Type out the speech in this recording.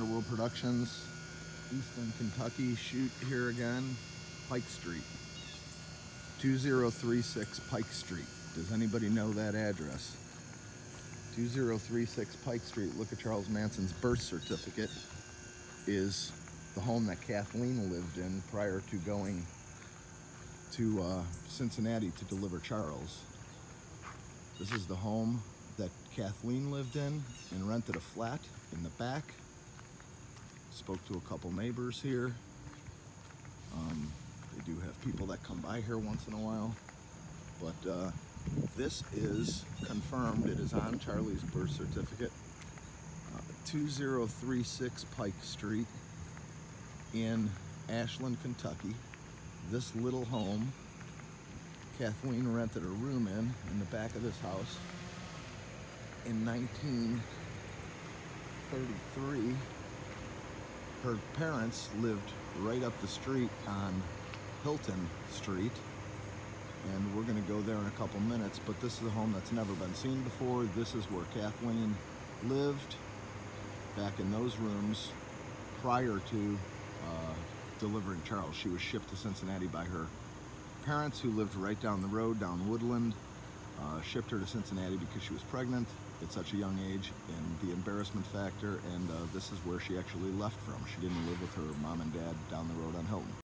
Underworld Productions, Easton, Kentucky. Shoot here again, Pike Street. 2036 Pike Street. Does anybody know that address? 2036 Pike Street. Look at Charles Manson's birth certificate. Is the home that Kathleen lived in prior to going to uh, Cincinnati to deliver Charles. This is the home that Kathleen lived in and rented a flat in the back. Spoke to a couple neighbors here. Um, they do have people that come by here once in a while. But uh, this is confirmed. It is on Charlie's birth certificate. Uh, 2036 Pike Street in Ashland, Kentucky. This little home, Kathleen rented a room in, in the back of this house in 1933. Her parents lived right up the street on Hilton Street, and we're going to go there in a couple minutes. But this is a home that's never been seen before. This is where Kathleen lived back in those rooms prior to uh, delivering Charles. She was shipped to Cincinnati by her parents who lived right down the road, down Woodland. Uh, shipped her to Cincinnati because she was pregnant at such a young age and the embarrassment factor and uh, this is where she actually left from. She didn't live with her mom and dad down the road on Hilton.